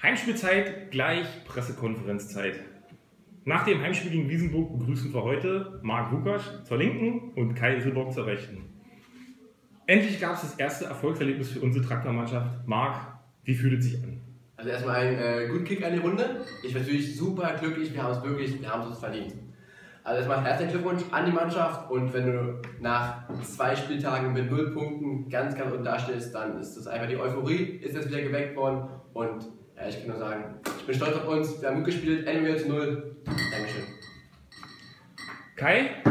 Heimspielzeit gleich Pressekonferenzzeit. Nach dem Heimspiel gegen Wiesenburg begrüßen wir heute Marc Lukas zur Linken und Kai Silbock zur Rechten. Endlich gab es das erste Erfolgserlebnis für unsere Traktormannschaft. Marc, wie fühlt es sich an? Also erstmal ein äh, guten Kick an die Runde. Ich bin natürlich super glücklich, wir haben es wirklich, wir haben es verdient. Also erstmal herzlichen Glückwunsch an die Mannschaft und wenn du nach zwei Spieltagen mit null Punkten ganz, ganz unten dastehst, dann ist das einfach die Euphorie, ist jetzt wieder geweckt worden und ja, ich kann nur sagen, ich bin stolz auf uns, wir haben gut gespielt, enden wir zu null. Dankeschön. Kai,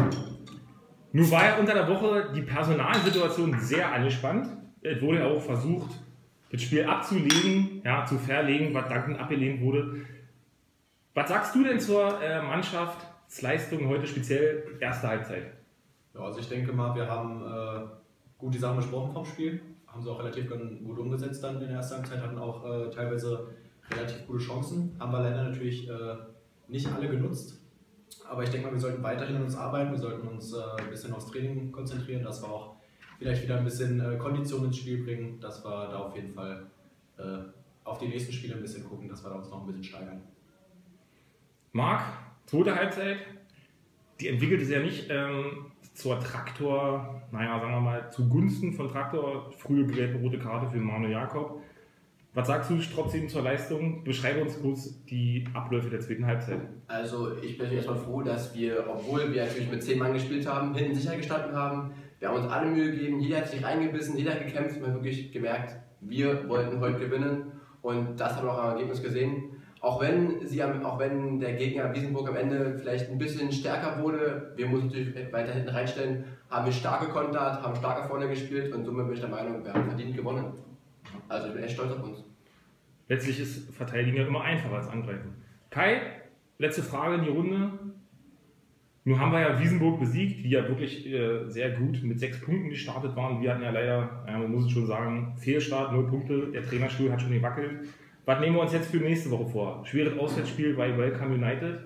nun war ja unter der Woche die Personalsituation sehr angespannt. Es wurde ja auch versucht, das Spiel abzulegen, ja, zu verlegen, was dankend abgelehnt wurde. Was sagst du denn zur äh, Mannschaftsleistung heute speziell erste Halbzeit? Ja, also ich denke mal, wir haben äh, gut die Sachen besprochen vom Spiel, haben sie auch relativ gut umgesetzt dann in der ersten Halbzeit, hatten auch äh, teilweise relativ gute Chancen, haben wir leider natürlich äh, nicht alle genutzt. Aber ich denke mal, wir sollten weiterhin an uns arbeiten, wir sollten uns äh, ein bisschen aufs Training konzentrieren, dass wir auch vielleicht wieder ein bisschen äh, Kondition ins Spiel bringen, dass wir da auf jeden Fall äh, auf die nächsten Spiele ein bisschen gucken, dass wir da uns noch ein bisschen steigern. Marc, zweite Halbzeit, die entwickelte sich ja nicht ähm, zur Traktor, naja, sagen wir mal, zugunsten von Traktor, frühe gelbe rote Karte für Manu Jakob. Was sagst du trotzdem zur Leistung? Beschreibe uns kurz die Abläufe der zweiten Halbzeit. Also ich bin erstmal froh, dass wir, obwohl wir natürlich mit zehn Mann gespielt haben, hinten sicher gestanden haben. Wir haben uns alle Mühe gegeben, jeder hat sich reingebissen, jeder hat gekämpft. Man hat wirklich gemerkt, wir wollten heute gewinnen und das haben wir auch am Ergebnis gesehen. Auch wenn, sie, auch wenn der Gegner Wiesenburg am Ende vielleicht ein bisschen stärker wurde, wir mussten natürlich weiter hinten reinstellen, haben wir stark gekontert, haben stark vorne gespielt und somit bin ich der Meinung, wir haben verdient gewonnen. Also ich bin echt stolz auf uns. Letztlich ist Verteidigen ja immer einfacher als Angreifen. Kai, letzte Frage in die Runde. Nun haben wir ja Wiesenburg besiegt, die ja wirklich äh, sehr gut mit sechs Punkten gestartet waren. Wir hatten ja leider, ja, man muss es schon sagen, Fehlstart, null Punkte. Der Trainerstuhl hat schon gewackelt. Was nehmen wir uns jetzt für nächste Woche vor? Schweres Auswärtsspiel bei Welcome United.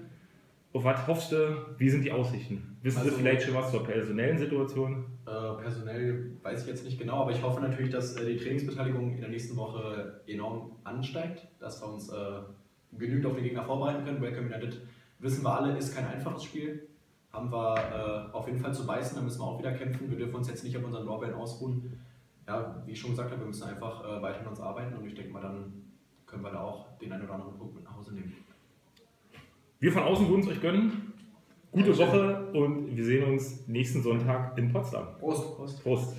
Auf was hoffst du? Wie sind die Aussichten? Wissen also, Sie vielleicht schon was zur personellen Situation? Äh, personell weiß ich jetzt nicht genau, aber ich hoffe natürlich, dass äh, die Trainingsbeteiligung in der nächsten Woche enorm ansteigt, dass wir uns äh, genügend auf den Gegner vorbereiten können. Welcome United, wissen wir alle, ist kein einfaches Spiel. Haben wir äh, auf jeden Fall zu beißen, da müssen wir auch wieder kämpfen. Wir dürfen uns jetzt nicht auf unseren Lorbeeren ausruhen. Ja, wie ich schon gesagt habe, wir müssen einfach äh, weiter an uns arbeiten und ich denke mal, dann können wir da auch den einen oder anderen Punkt mit nach Hause nehmen. Wir von außen würden es euch gönnen. Gute Woche und wir sehen uns nächsten Sonntag in Potsdam. Prost. Prost. Prost.